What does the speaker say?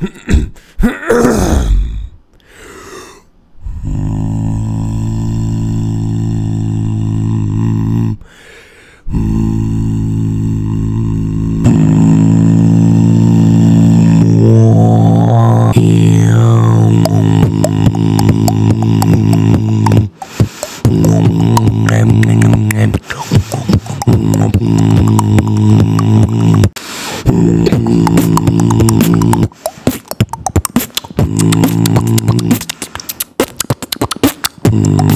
em em em Mm-hmm.